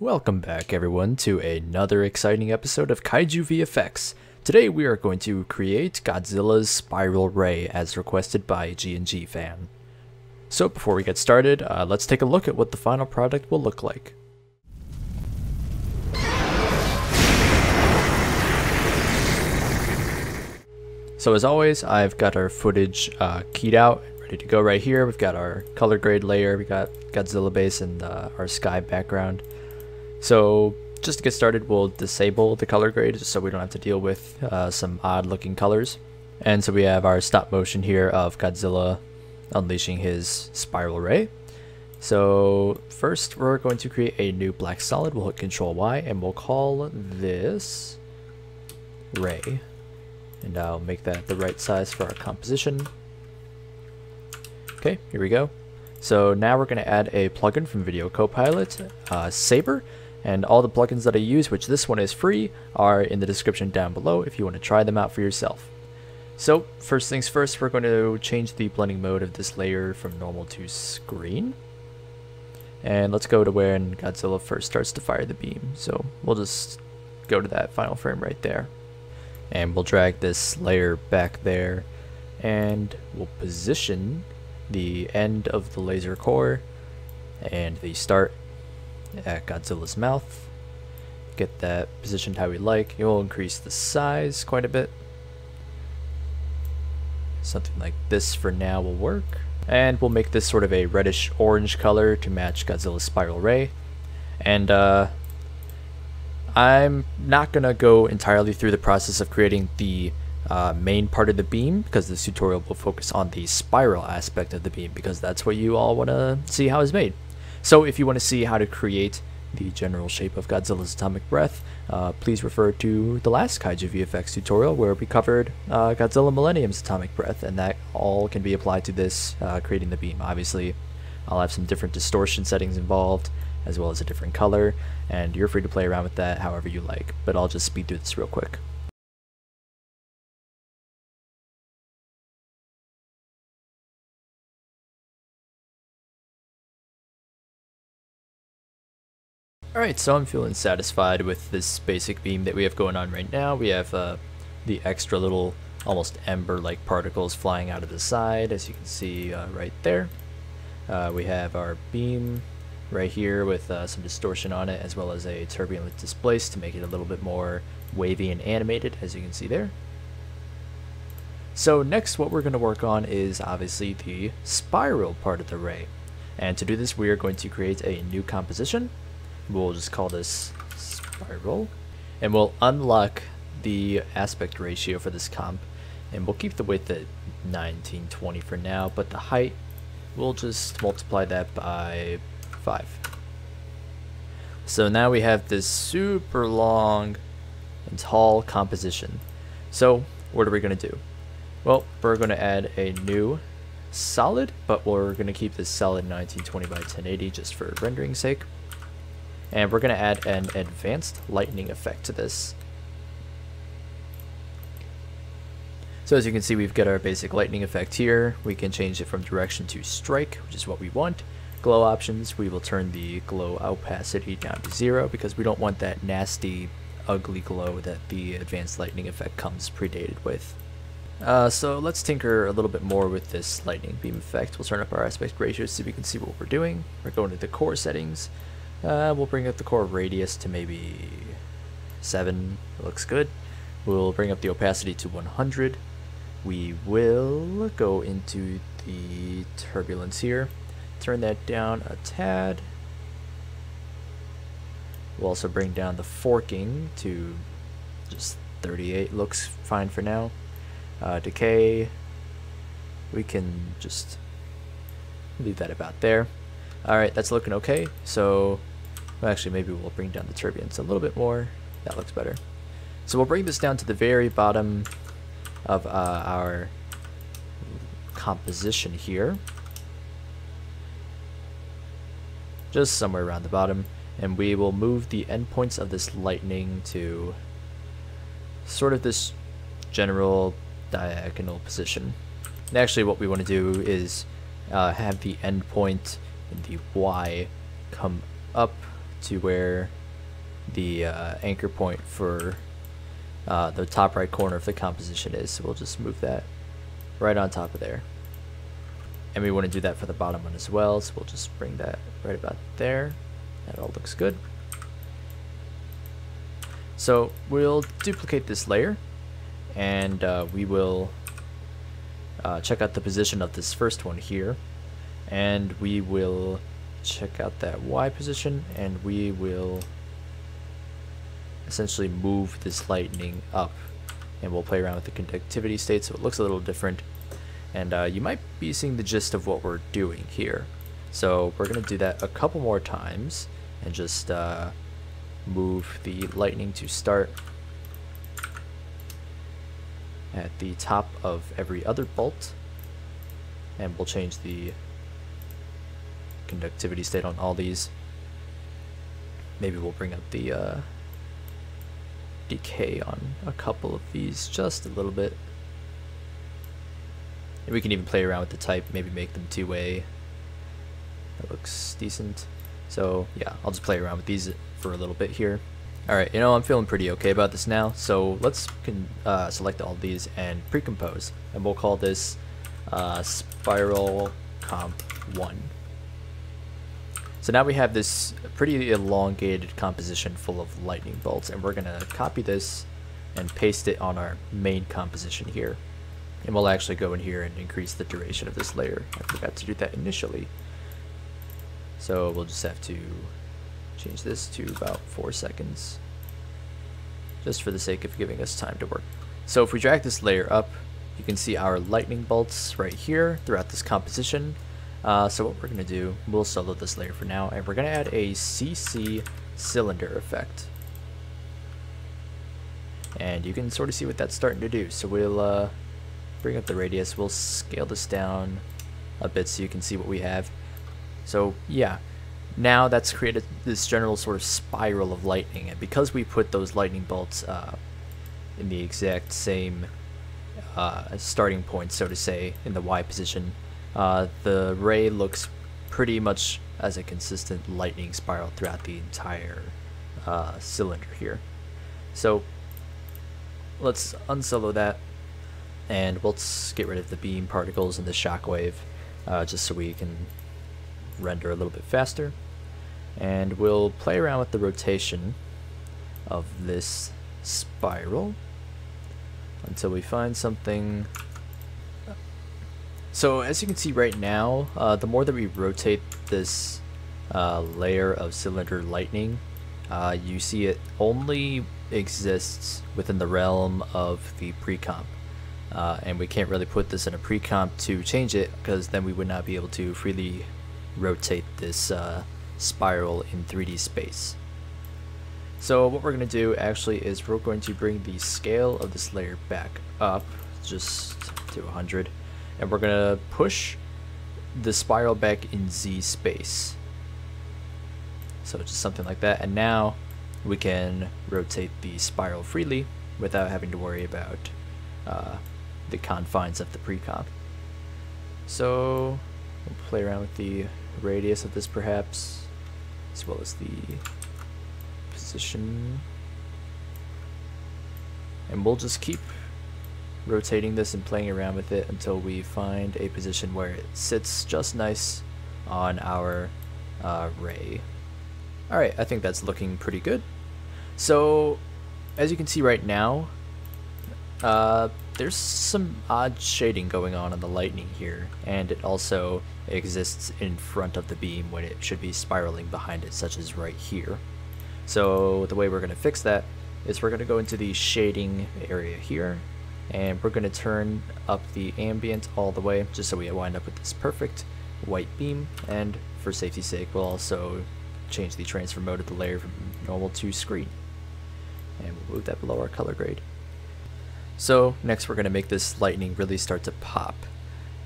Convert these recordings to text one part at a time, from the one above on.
Welcome back everyone to another exciting episode of Kaiju VFX. Today we are going to create Godzilla's Spiral Ray as requested by G&G fan. So before we get started, uh, let's take a look at what the final product will look like. So as always, I've got our footage uh, keyed out, ready to go right here. We've got our color grade layer, we got Godzilla base and uh, our sky background. So just to get started, we'll disable the color grade so we don't have to deal with uh, some odd looking colors. And so we have our stop motion here of Godzilla unleashing his spiral ray. So first we're going to create a new black solid. We'll hit control Y and we'll call this ray. And I'll make that the right size for our composition. Okay, here we go. So now we're going to add a plugin from Video Copilot, uh, Saber, and all the plugins that I use, which this one is free, are in the description down below if you want to try them out for yourself. So first things first, we're going to change the blending mode of this layer from normal to screen. And let's go to when Godzilla first starts to fire the beam. So we'll just go to that final frame right there. And we'll drag this layer back there and we'll position the end of the laser core and the start at Godzilla's mouth. Get that positioned how we like. It will increase the size quite a bit. Something like this for now will work. And we'll make this sort of a reddish orange color to match Godzilla's spiral ray. And uh, I'm not going to go entirely through the process of creating the uh, main part of the beam because this tutorial will focus on the spiral aspect of the beam because that's what you all want to see how it's made. So if you want to see how to create the general shape of Godzilla's atomic breath, uh, please refer to the last Kaiju VFX tutorial where we covered uh, Godzilla Millennium's atomic breath, and that all can be applied to this, uh, creating the beam. Obviously, I'll have some different distortion settings involved, as well as a different color, and you're free to play around with that however you like, but I'll just speed through this real quick. Alright, so I'm feeling satisfied with this basic beam that we have going on right now. We have uh, the extra little almost ember-like particles flying out of the side, as you can see uh, right there. Uh, we have our beam right here with uh, some distortion on it, as well as a turbulent displace to make it a little bit more wavy and animated, as you can see there. So next what we're going to work on is obviously the spiral part of the ray. And to do this we are going to create a new composition we'll just call this spiral. And we'll unlock the aspect ratio for this comp. And we'll keep the width at 1920 for now but the height we'll just multiply that by 5 so now we have this super long and tall composition. So what are we going to do? Well we're going to add a new solid but we're going to keep this solid 1920 by 1080 just for rendering sake and we're going to add an advanced lightning effect to this. So as you can see, we've got our basic lightning effect here. We can change it from direction to strike, which is what we want. Glow options, we will turn the glow opacity down to zero because we don't want that nasty, ugly glow that the advanced lightning effect comes predated with. Uh, so let's tinker a little bit more with this lightning beam effect. We'll turn up our aspect ratio so we can see what we're doing. We're going to the core settings. Uh, we'll bring up the core radius to maybe 7. It looks good. We'll bring up the opacity to 100. We will go into the turbulence here. Turn that down a tad. We'll also bring down the forking to just 38. Looks fine for now. Uh, decay, we can just leave that about there. Alright, that's looking okay. So well, actually, maybe we'll bring down the turbulence a little bit more. That looks better. So we'll bring this down to the very bottom of uh, our composition here. Just somewhere around the bottom. And we will move the endpoints of this lightning to sort of this general diagonal position. And actually what we want to do is uh, have the endpoint in the Y come up to where the uh, anchor point for uh, the top right corner of the composition is. So we'll just move that right on top of there. And we want to do that for the bottom one as well, so we'll just bring that right about there. That all looks good. So we'll duplicate this layer, and uh, we will uh, check out the position of this first one here, and we will check out that Y position, and we will essentially move this lightning up and we'll play around with the conductivity state so it looks a little different. And uh, you might be seeing the gist of what we're doing here. So we're gonna do that a couple more times and just uh, move the lightning to start at the top of every other bolt. And we'll change the conductivity state on all these maybe we'll bring up the uh, decay on a couple of these just a little bit. And we can even play around with the type, maybe make them two-way. That looks decent. So yeah, I'll just play around with these for a little bit here. Alright, you know, I'm feeling pretty okay about this now, so let's uh, select all these and pre-compose. And we'll call this uh, Spiral Comp 1. So now we have this pretty elongated composition full of lightning bolts and we're gonna copy this and paste it on our main composition here. And we'll actually go in here and increase the duration of this layer. I forgot to do that initially. So we'll just have to change this to about four seconds just for the sake of giving us time to work. So if we drag this layer up, you can see our lightning bolts right here throughout this composition uh, so what we're going to do, we'll solo this layer for now, and we're going to add a CC cylinder effect. And you can sort of see what that's starting to do. So we'll uh, bring up the radius, we'll scale this down a bit so you can see what we have. So yeah, now that's created this general sort of spiral of lightning, and because we put those lightning bolts uh, in the exact same uh, starting point, so to say, in the Y position, uh, the ray looks pretty much as a consistent lightning spiral throughout the entire uh, cylinder here. So let's unsolo that and let's get rid of the beam particles and the shockwave uh, just so we can render a little bit faster. And we'll play around with the rotation of this spiral until we find something so as you can see right now, uh, the more that we rotate this uh, layer of cylinder lightning, uh, you see it only exists within the realm of the pre-comp. Uh, and we can't really put this in a pre-comp to change it because then we would not be able to freely rotate this uh, spiral in 3D space. So what we're going to do actually is we're going to bring the scale of this layer back up just to 100 and we're gonna push the spiral back in Z space. So just something like that. And now we can rotate the spiral freely without having to worry about uh, the confines of the pre-comp. So we'll play around with the radius of this perhaps, as well as the position. And we'll just keep rotating this and playing around with it until we find a position where it sits just nice on our uh, ray. Alright, I think that's looking pretty good. So, as you can see right now, uh, there's some odd shading going on in the lightning here, and it also exists in front of the beam when it should be spiraling behind it, such as right here. So the way we're going to fix that is we're going to go into the shading area here, and we're going to turn up the ambient all the way just so we wind up with this perfect white beam. And for safety's sake we'll also change the transfer mode of the layer from normal to screen. And we'll move that below our color grade. So next we're going to make this lightning really start to pop.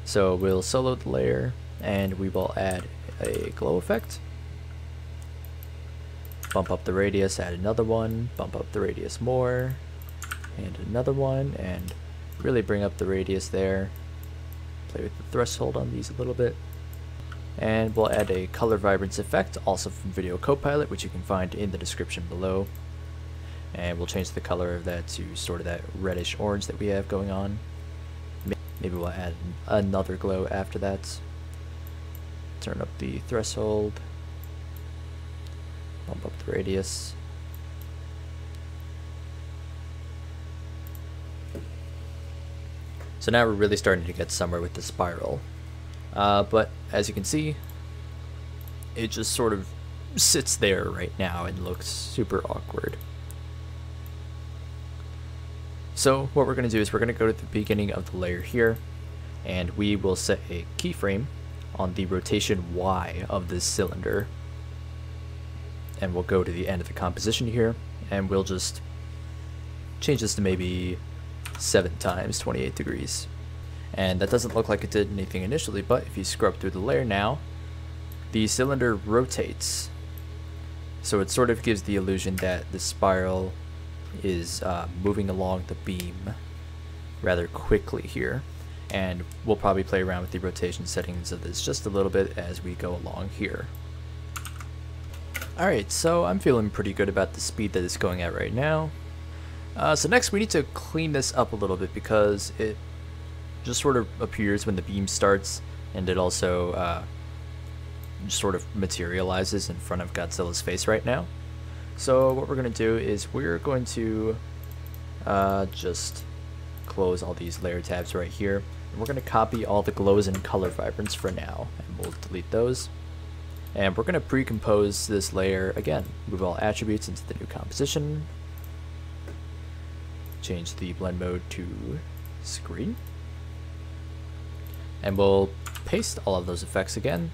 So we'll solo the layer and we will add a glow effect. Bump up the radius add another one bump up the radius more and another one and really bring up the radius there play with the threshold on these a little bit And we'll add a color vibrance effect, also from Video Copilot, which you can find in the description below. And we'll change the color of that to sort of that reddish orange that we have going on. Maybe we'll add another glow after that. Turn up the threshold. Bump up the radius. So now we're really starting to get somewhere with the spiral. Uh, but as you can see, it just sort of sits there right now and looks super awkward. So what we're going to do is we're going to go to the beginning of the layer here and we will set a keyframe on the rotation Y of this cylinder and we'll go to the end of the composition here and we'll just change this to maybe 7 times 28 degrees. And that doesn't look like it did anything initially, but if you scrub through the layer now, the cylinder rotates. So it sort of gives the illusion that the spiral is uh, moving along the beam rather quickly here. And we'll probably play around with the rotation settings of this just a little bit as we go along here. Alright, so I'm feeling pretty good about the speed that it's going at right now. Uh, so next we need to clean this up a little bit because it just sort of appears when the beam starts and it also uh, sort of materializes in front of Godzilla's face right now. So what we're going to do is we're going to uh, just close all these layer tabs right here. And we're going to copy all the glows and color vibrance for now and we'll delete those. And we're going to pre-compose this layer again. Move all attributes into the new composition, change the blend mode to screen. And we'll paste all of those effects again.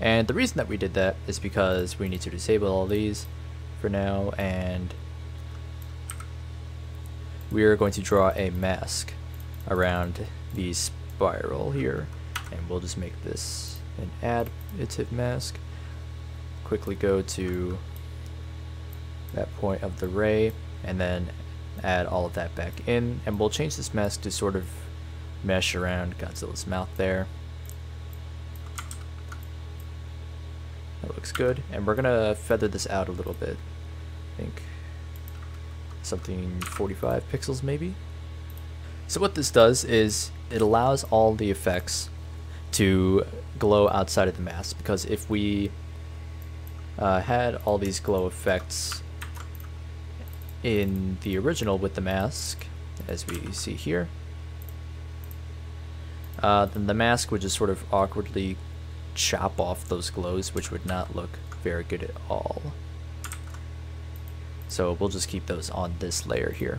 And the reason that we did that is because we need to disable all these for now and we are going to draw a mask around the spiral here and we'll just make this an additive mask quickly go to that point of the ray and then add all of that back in and we'll change this mask to sort of mesh around Godzilla's mouth there. That looks good. And we're gonna feather this out a little bit. I think something 45 pixels maybe. So what this does is it allows all the effects to glow outside of the mask because if we uh, had all these glow effects in the original with the mask, as we see here, uh, then the mask would just sort of awkwardly chop off those glows, which would not look very good at all. So we'll just keep those on this layer here.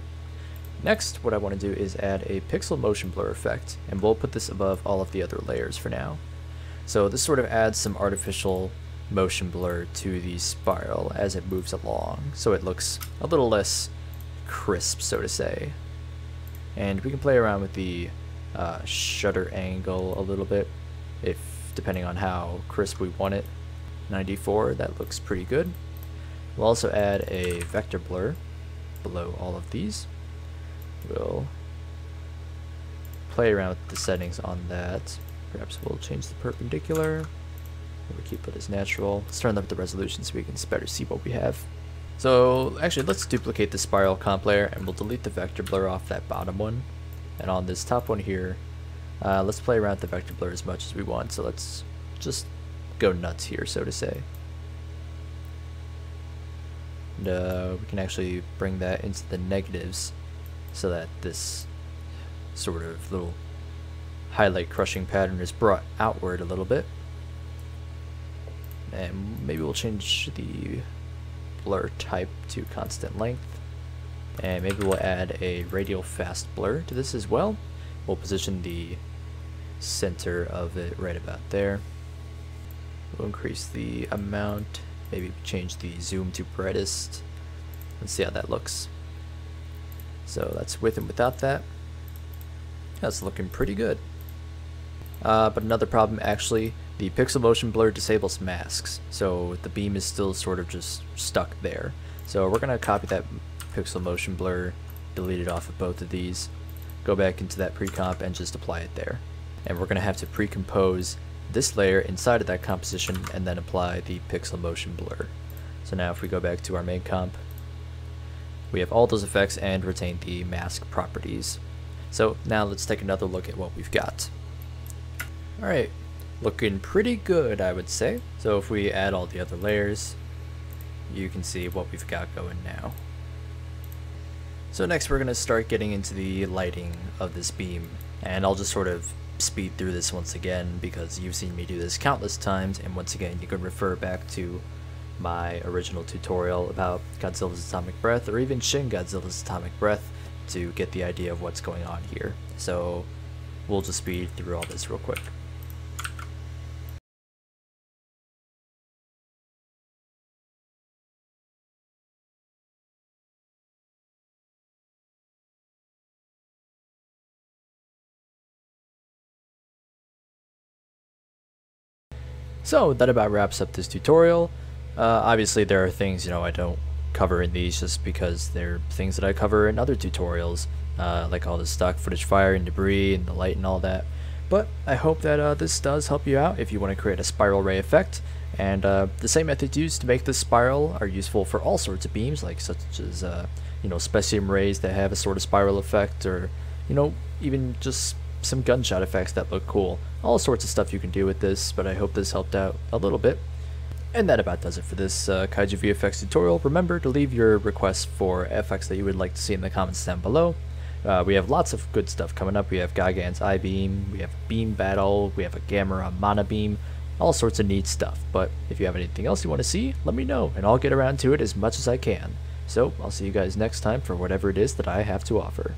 Next, what I want to do is add a pixel motion blur effect, and we'll put this above all of the other layers for now. So this sort of adds some artificial motion blur to the spiral as it moves along, so it looks a little less crisp, so to say. And we can play around with the uh, shutter angle a little bit, if depending on how crisp we want it. 94, that looks pretty good. We'll also add a vector blur below all of these. We'll play around with the settings on that. Perhaps we'll change the perpendicular. We'll keep it as natural. Let's turn up the resolution so we can better see what we have. So actually let's duplicate the spiral comp layer and we'll delete the vector blur off that bottom one. And on this top one here, uh, let's play around with the vector blur as much as we want. So let's just go nuts here, so to say. And uh, we can actually bring that into the negatives so that this sort of little highlight crushing pattern is brought outward a little bit. And maybe we'll change the blur type to constant length. And maybe we'll add a radial fast blur to this as well. We'll position the center of it right about there. We'll increase the amount, maybe change the zoom to brightest. Let's see how that looks. So that's with and without that. That's looking pretty good. Uh, but another problem actually, the pixel motion blur disables masks, so the beam is still sort of just stuck there. So we're going to copy that pixel motion blur, delete it off of both of these, go back into that pre-comp and just apply it there. And we're going to have to pre-compose this layer inside of that composition and then apply the pixel motion blur. So now if we go back to our main comp, we have all those effects and retain the mask properties. So now let's take another look at what we've got. Alright, looking pretty good I would say. So if we add all the other layers, you can see what we've got going now. So next we're going to start getting into the lighting of this beam and I'll just sort of speed through this once again because you've seen me do this countless times and once again you can refer back to my original tutorial about Godzilla's Atomic Breath or even Shin Godzilla's Atomic Breath to get the idea of what's going on here. So we'll just speed through all this real quick. So that about wraps up this tutorial. Uh, obviously there are things, you know, I don't cover in these just because they're things that I cover in other tutorials, uh, like all the stock footage fire and debris and the light and all that. But I hope that uh, this does help you out if you want to create a spiral ray effect. And uh, the same methods used to make this spiral are useful for all sorts of beams, like such as, uh, you know, specium rays that have a sort of spiral effect, or, you know, even just some gunshot effects that look cool. All sorts of stuff you can do with this, but I hope this helped out a little bit. And that about does it for this uh, Kaiju VFX tutorial. Remember to leave your requests for FX that you would like to see in the comments down below. Uh, we have lots of good stuff coming up. We have Gigan's I-Beam, we have Beam Battle, we have a Gamera Mana Beam, all sorts of neat stuff. But if you have anything else you want to see, let me know, and I'll get around to it as much as I can. So, I'll see you guys next time for whatever it is that I have to offer.